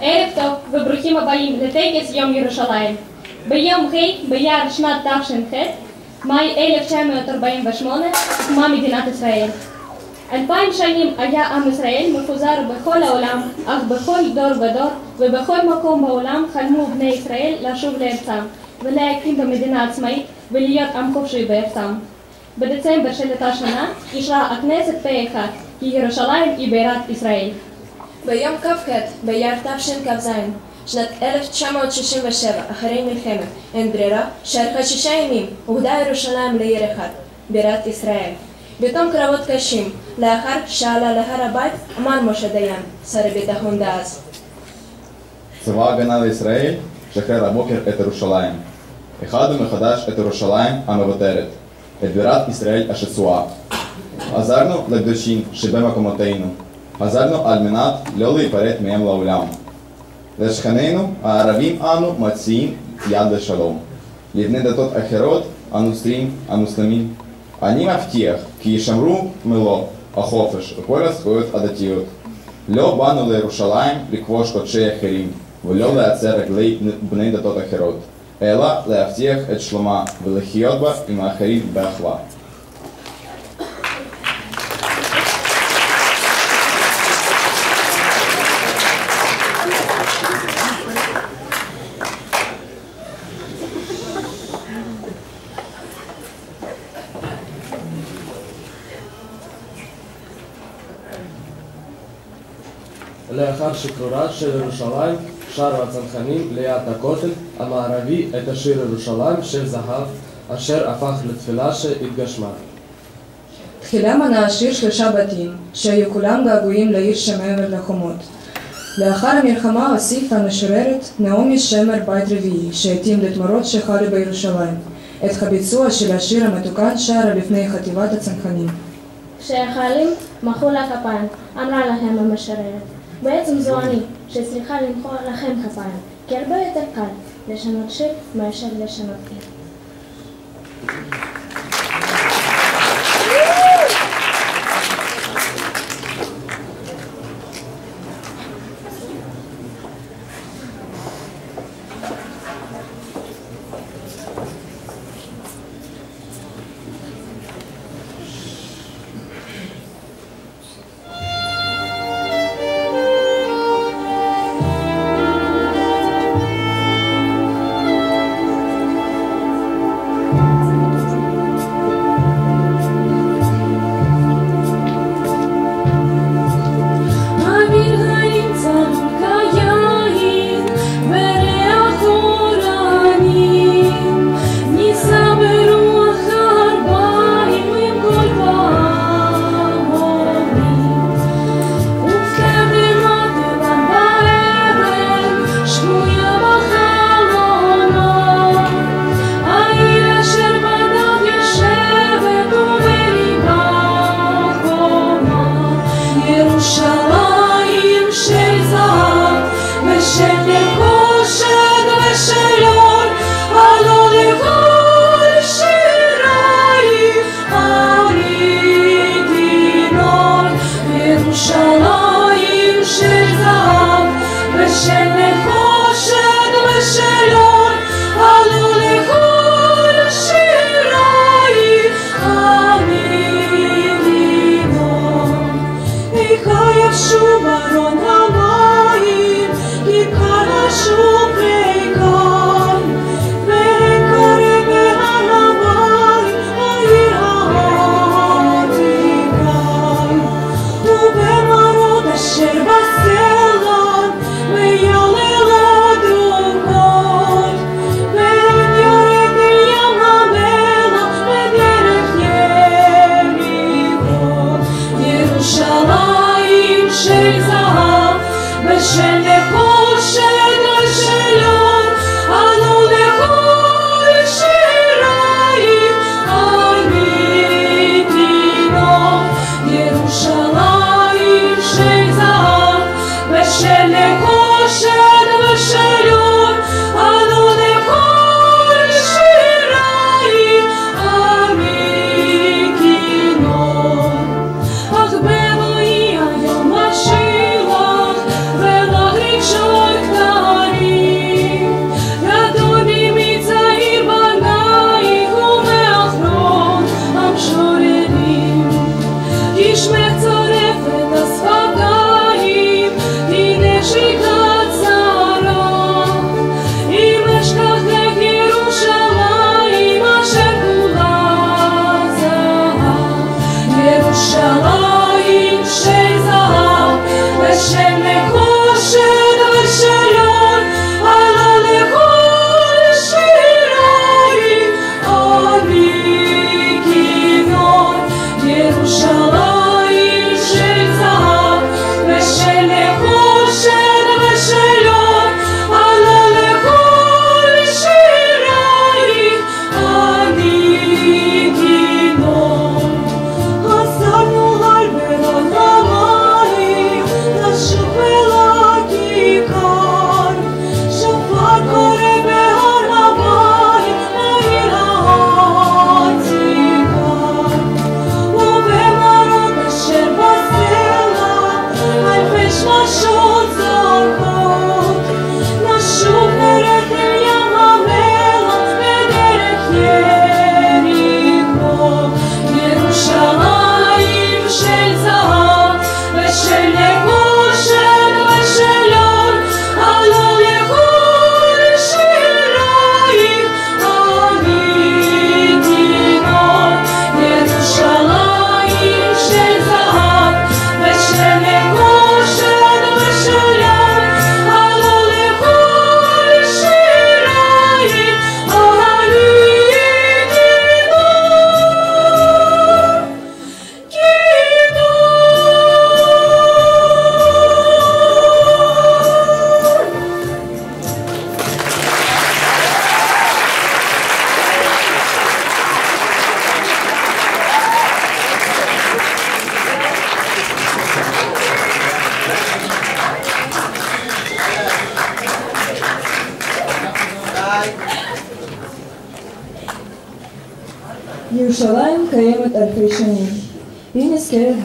ערב טוב וברוכים הבאים לטקס יום ירושלים. ביום ה' באייר שנת תש"ח, מאי 1948, הוקמה מדינת ישראל. אלפיים שנים היה עם ישראל מפוזר בכל העולם, אך בכל דור ודור ובכל מקום בעולם חלמו בני ישראל לשוב לארצם ולהקים במדינה עצמאית ולהיות עם חופשי בארצם. בדצמבר של אותה שנה אישרה הכנסת פה אחד כי ירושלים היא בירת ישראל. ביום כ"ח באייר תשכ"ז, שנת 1967, אחרי מלחמת אין ברירה, שארכה שישה ימים, אוגדה ירושלים לעיר אחת, בירת ישראל. בתום קרבות קשים, לאחר שעלה להר הבית, אמר משה דיין, שר הביטחון דאז. צבא ההגנה לישראל שחרר הבוקר את ירושלים. איחדנו מחדש את ירושלים המוותרת, את בירת ישראל השסועה. עזרנו לקדושים שבמקומותינו, עזרנו על מנת לא להיפרד מהם לעולם. לשכנינו הערבים אנו מציעים יד לשלום. לבני דתות אחרות, הנוצרים, המוסלמים. אני מבטיח כי ישמרו מלוא החופש וכל הזכויות הדתיות. לא באנו לירושלים לכבוש קודשי אחרים ולא להצר רגלי בני דתות אחרות, אלא להבטיח את שלומה ולחיות בה עם האחרים באחווה. לאחר שחרורה של ירושלים שרו הצנחנים ליד הכותל המערבי את השיר ירושלים של זהב, אשר הפך לתפילה שהתגשמה. תחילה מנה השיר שלושה בתים, שהיו כולם געגועים לעיר שמעבר לחומות. לאחר המלחמה הוסיפה המשוררת נעמי שמר בית רביעי, שהתאים לתמורות שחלו בירושלים. את הביצוע של השיר המתוקן שרה לפני חטיבת הצנחנים. כשהחיילים מחאו לה כפיים, אמרה להם המשוררת, בעצם זו אני, שצריכה למחוא לכם כפיים, כי הרבה יותר קל לשנות שיר מאשר לשנות עיר.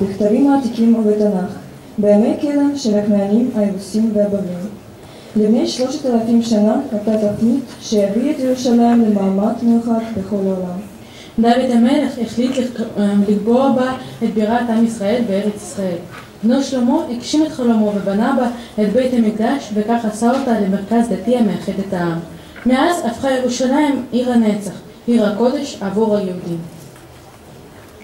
בכתבים העתיקים ובתנ"ך, בימי קדם של הכנענים, היבוסים והבבלים. לפני שלושת אלפים שנה הייתה תפנית שהביא את ירושלים למעמד מיוחד בכל העולם. דוד המלך החליט לקבוע בה את בירת עם ישראל בארץ ישראל. בנו שלמה הגשים את חלומו ובנה בה את בית המקדש וכך עשה אותה למרכז דתי המאחד את העם. מאז הפכה ירושלים עיר הנצח, עיר הקודש עבור היהודים.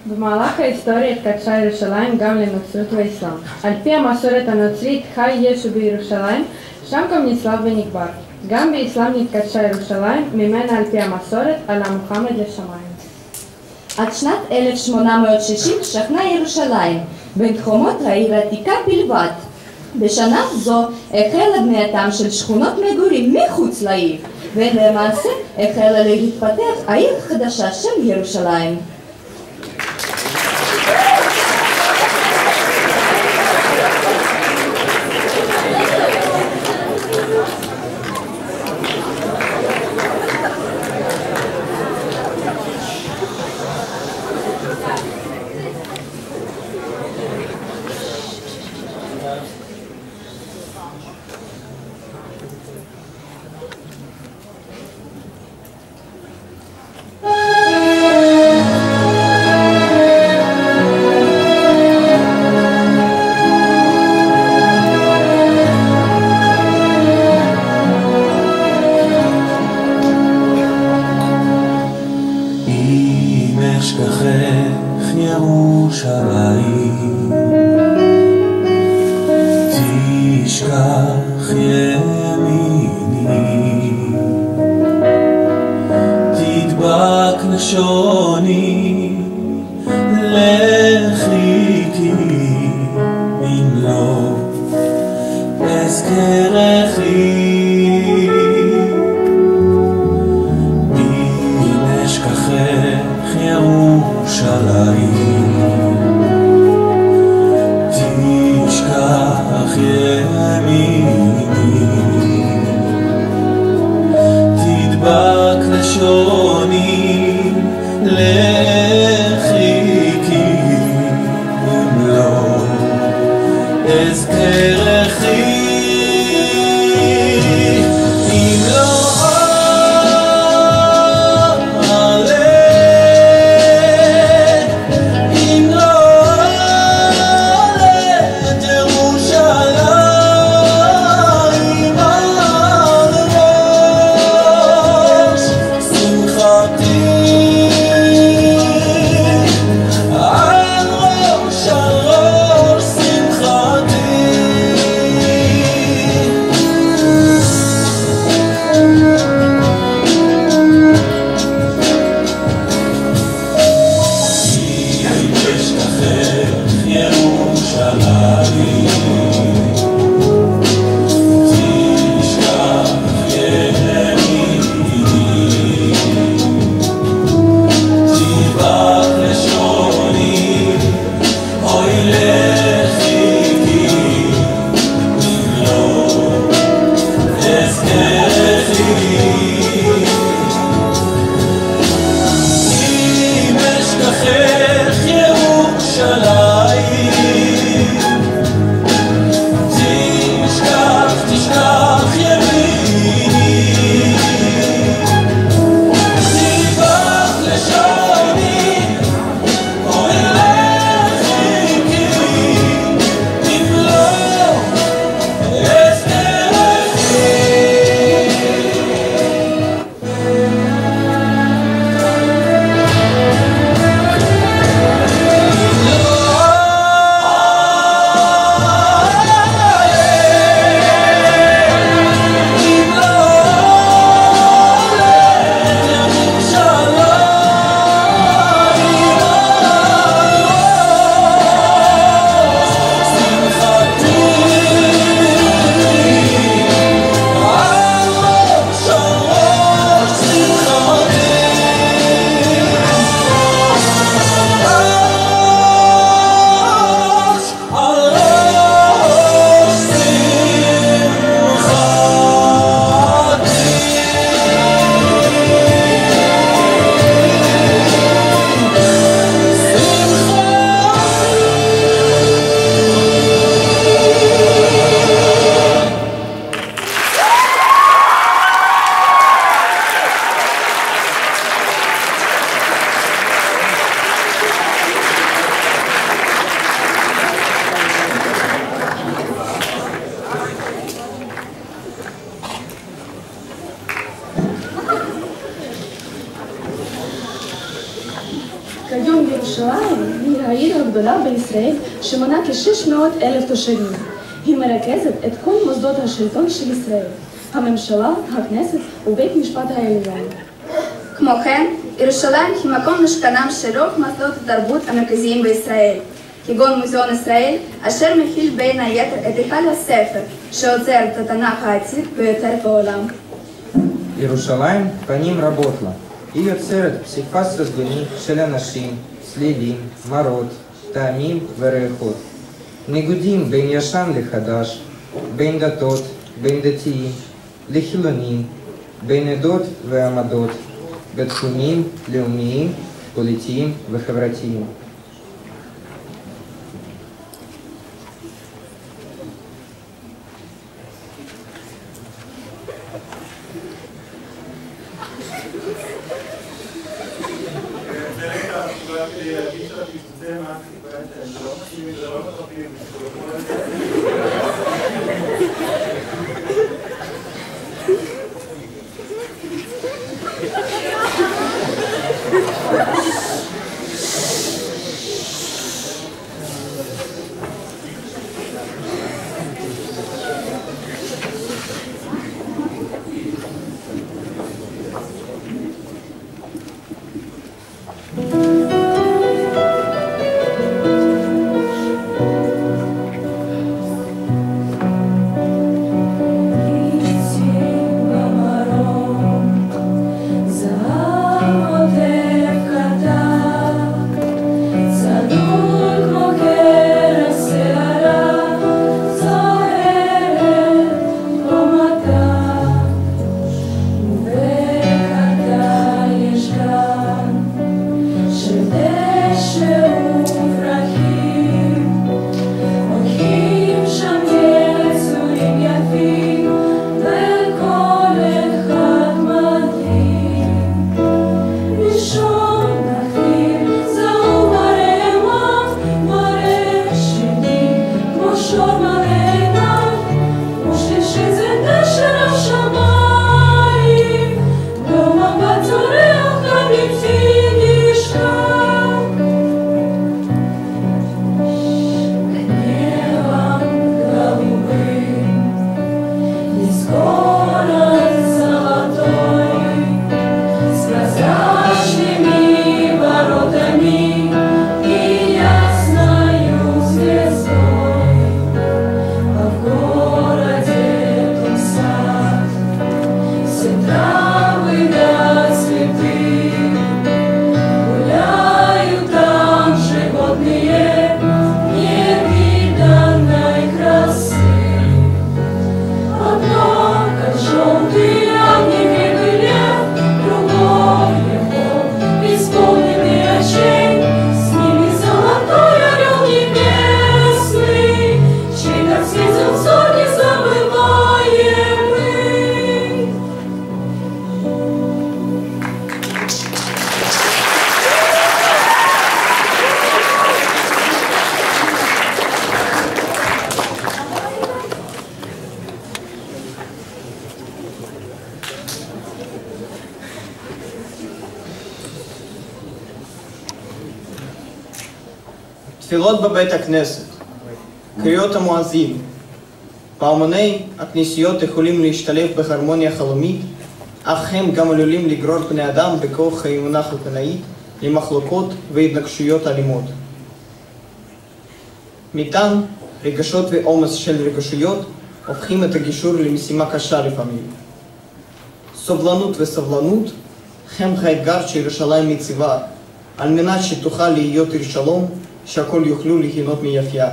במהלך ההיסטוריה התקדשה ירושלים גם לנוצרות והאסלאם. על פי המסורת הנוצרית חי ישו בירושלים, שם גם נצלב ונקבר. גם באסלאם נתקדשה ירושלים, ממנה על פי המסורת עלה מוחמד לשמיים. עד שנת 1860 שכנה ירושלים בין חומות העיר העתיקה בלבד. בשנה זו החלה בנייתם של שכונות מגורים מחוץ לעיר, ולמעשה החלה להתפתח העיר החדשה של ירושלים. לכי כי אם לא אזכרכי. בישראל שמונה כ-600 אלף תושבים. היא מרכזת את כל מוסדות השלטון של ישראל, הממשלה, הכנסת ובית משפט העליון. כמו כן, ירושלים היא מקום משכנם של רוב מוסדות התרבות המרכזיים בישראל, כגון מוזיאון ישראל, אשר מכיל בין היתר את היכל הספר, שעוצר את התנ"ך העתיק ביותר בעולם. ירושלים פנים רבות לה. היא יוצרת פסיפס ארגוני של אנשים, צלילים, מראות, טעמים וריחות. ניגודים בין ישן לחדש, בין דתות, בין דתיים לחילונים, בין עדות ועמדות, בתחומים לאומיים, פוליטיים וחברתיים. الجامعة بنات الأقسم الرغبة תפילות בבית הכנסת, קריאות המואזין, פעמוני הכנסיות יכולים להשתלב בהרמוניה חלומית, אך הם גם עלולים לגרור בני אדם בכוח האמונה חלקנאית למחלוקות והתנגשויות אלימות. מטען, רגשות ועומס של רגשויות הופכים את הגישור למשימה קשה לפעמים. סובלנות וסבלנות הם האתגר שירושלים מציבה, על מנת שתוכל להיות עיר שלום, שהכל יוכלו ליהנות מיפייה.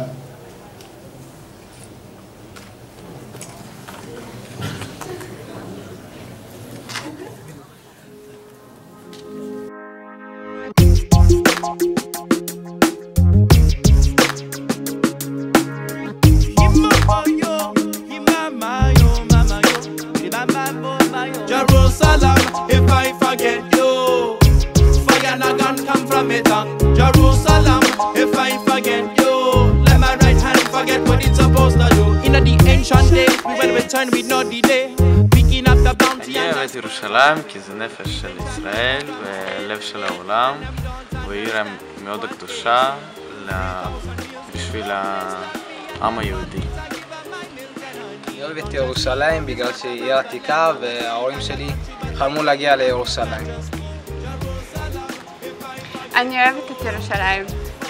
ירושלים כי זה נפש של ישראל ולב של העולם והיא עיר מאוד הקדושה בשביל העם היהודי. אני אוהב את ירושלים בגלל שהיא עיר עתיקה וההורים שלי חלמו להגיע לירושלים. אני אוהבת את ירושלים,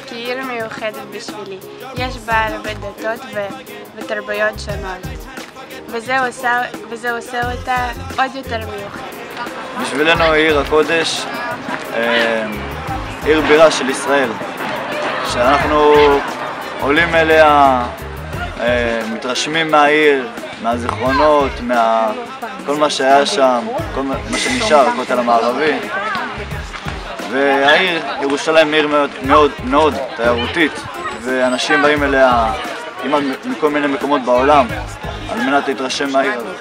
כי היא עיר מיוחדת בשבילי. יש בה הרבה דתות ו- ותרבויות שונות. וזה עושה, וזה עושה אותה עוד יותר מיוחדת. בשבילנו היא עיר הקודש, אה, עיר בירה של ישראל, שאנחנו עולים אליה, אה, מתרשמים מהעיר, מהזיכרונות, מה... כל מה שהיה שם, כל מה שנשאר, הכותל המערבי. והעיר, ירושלים עיר מאוד, מאוד, מאוד תיירותית, ואנשים באים אליה כמעט מכל מיני מקומות בעולם על מנת להתרשם מהעיר הזאת.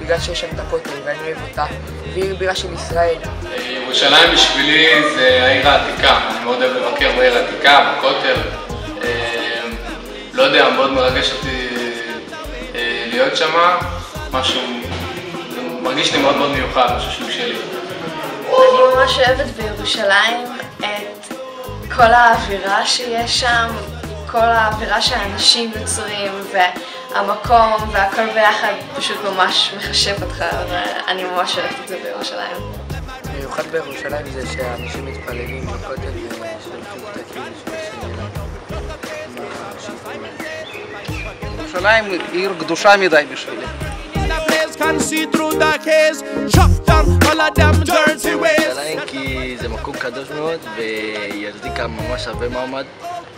בגלל שיש שם את הכותל ואני אוהב אותה, והיא בירה של ישראל. ירושלים בשבילי זה העיר העתיקה, אני מאוד אוהב לבקר בעיר העתיקה, בכותל. אה, לא יודע, מאוד מרגש אותי אה, להיות שם, משהו, זה מרגיש לי מאוד מאוד מיוחד, משהו שהוא שלי. אני ממש אוהבת בירושלים את כל האווירה שיש שם, כל האווירה שהאנשים יוצרים והמקום והכל ביחד פשוט ממש מחשב אותך ואני ממש אוהבת את זה בירושלים. מיוחד בירושלים זה שאנשים מתפללים בכותל ושולחים פתקים ירושלים היא עיר קדושה מדי בשבילי. ירושלים כי זה מקום קדוש מאוד והיא החזיקה ממש הרבה מעמד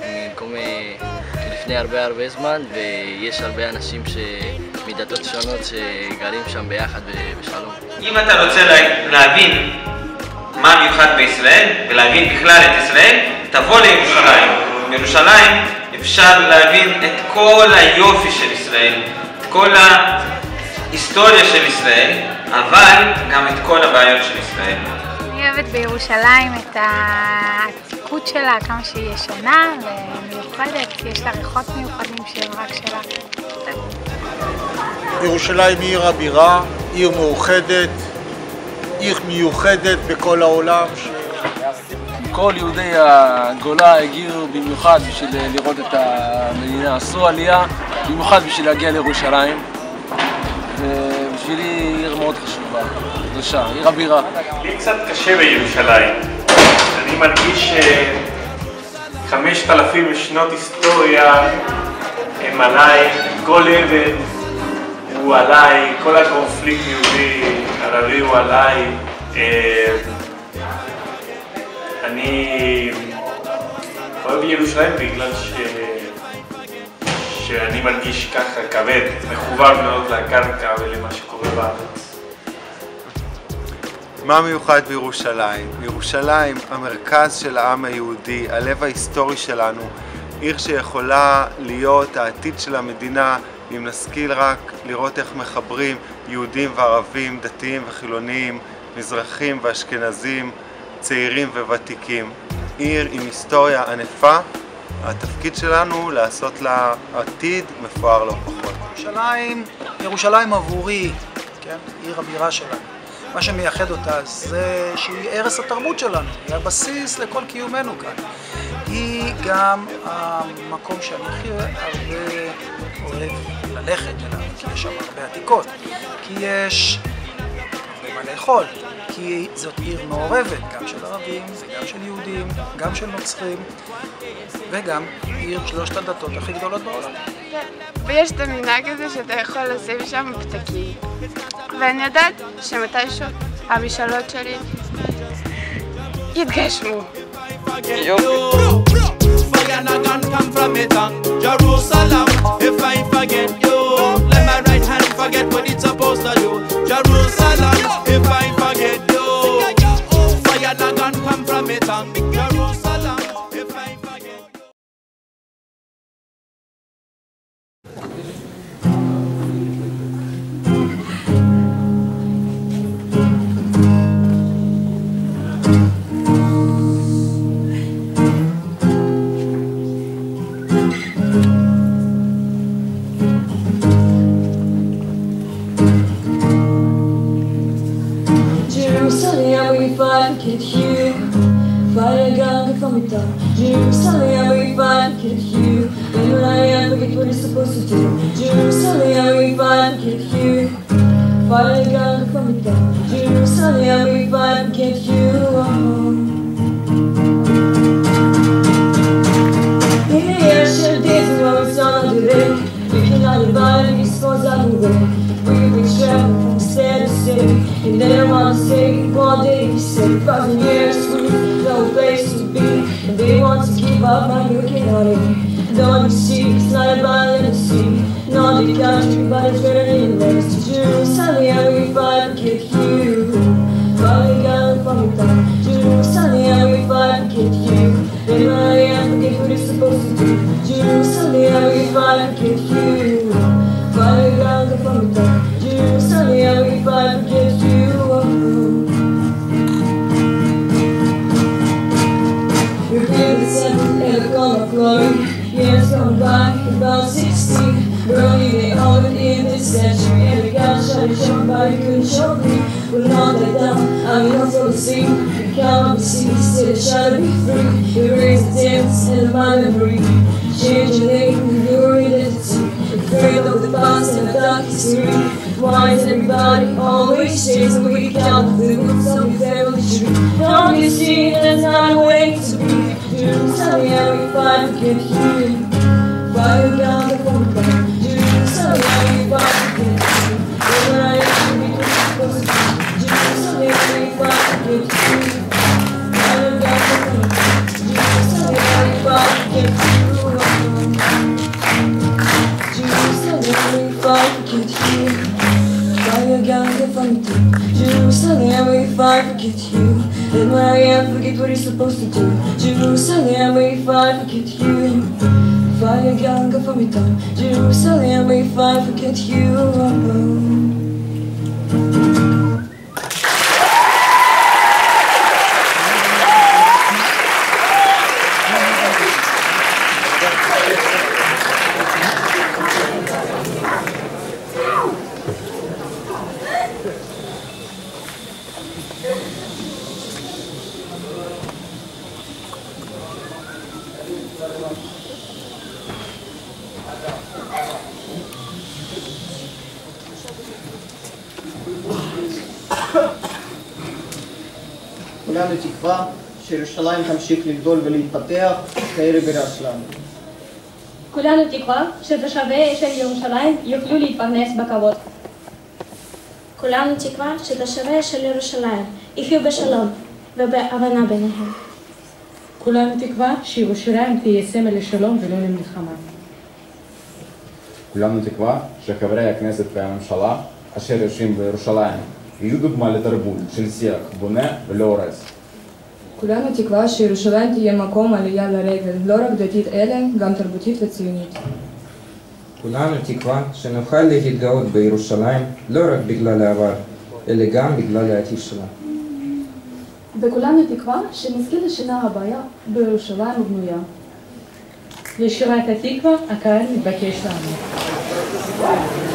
ממקום אה, לפני הרבה הרבה זמן ויש הרבה אנשים ש... מדתות שונות שגרים שם ביחד בשלום. אם אתה רוצה לה- להבין מה מיוחד בישראל ולהבין בכלל את ישראל, תבוא לירושלים. בירושלים אפשר להבין את כל היופי של ישראל, את כל ההיסטוריה של ישראל, אבל גם את כל הבעיות של ישראל. אני אוהבת בירושלים את העתיקות שלה, כמה שהיא ישנה ומיוחדת, יש לה ריחות מיוחדים שהם רק שלה. ירושלים היא עיר הבירה, עיר מאוחדת, עיר מיוחדת בכל העולם. כל יהודי הגולה הגיעו במיוחד בשביל לראות את המדינה, עשו עלייה במיוחד בשביל להגיע לירושלים. ובשבילי עיר מאוד חשובה, קדושה, עיר הבירה. לי קצת קשה בירושלים. אני מרגיש שחמשת אלפים שנות היסטוריה הם עליי, כל אבן הוא עליי, כל הקונפליקט יהודי ערבי הוא עליי. אה, אני אוהב ירושלים בגלל ש... שאני מרגיש ככה כבד, מחובר מאוד לקרקע ולמה שקורה בארץ. מה מיוחד בירושלים? ירושלים, המרכז של העם היהודי, הלב ההיסטורי שלנו, עיר שיכולה להיות העתיד של המדינה אם נשכיל רק לראות איך מחברים יהודים וערבים, דתיים וחילוניים, מזרחים ואשכנזים, צעירים וותיקים. עיר עם היסטוריה ענפה, התפקיד שלנו לעשות לה עתיד מפואר לא פחות. ירושלים, ירושלים עבורי, כן, עיר הבירה שלנו. מה שמייחד אותה זה שהיא ערש התרבות שלנו, היא הבסיס לכל קיומנו כאן. היא גם המקום שאני הכי הרבה אוהב ללכת אליו, כי יש שם הרבה עתיקות, כי יש הרבה מה לאכול, כי זאת עיר מעורבת, גם של ערבים וגם של יהודים, גם של נוצרים, וגם עיר שלושת הדתות הכי גדולות בעולם. ויש את המנהג הזה שאתה יכול לשים שם פתקים. ואני יודעת שמתישהו המשאלות שלי יתגשמו. Fire not gonna come from it on Jerusalem If I forget you Let my right hand forget what it's supposed to do Jerusalem If I forget you Fire not gonna come from it To be free. We raise the and the mind and breathe. Change your name, your identity. Afraid of the past and the dark history. Why is everybody always chasing? We count the roots of the family tree. Don't you see that's not a way to be? Jerusalem, yeah, we fight to get here. Fire down the I forget you. Then when I am, forget what you're supposed to do. Jerusalem, if I forget you. Fire I go for me down Jerusalem, if I forget you. oh. כולנו תקווה שירושלים תמשיך לגדול ולהתפתח כעיר הבירה שלנו. כולנו תקווה שתושבי של ירושלים יוכלו להתפרנס בכבוד. כולנו תקווה שתושבי של ירושלים יחיו בשלום ובהבנה ביניהם. כולנו תקווה שירושלים תהיה סמל לשלום ולא למלחמה. כולנו תקווה שחברי הכנסת והממשלה אשר יושבים בירושלים יהיו דוגמה לתרבות של שיח בונה ולא הורס. כולנו תקווה שירושלים תהיה מקום עלייה לרגל, לא רק דתית אלא גם תרבותית וציונית. כולנו תקווה שנוכל להתגאות בירושלים לא רק בגלל העבר, אלא גם בגלל העתיד שלה. וכולנו תקווה שנזכה לשנה הבאה בירושלים ובנויה. לשירת התקווה הקהל מתבקש לענות.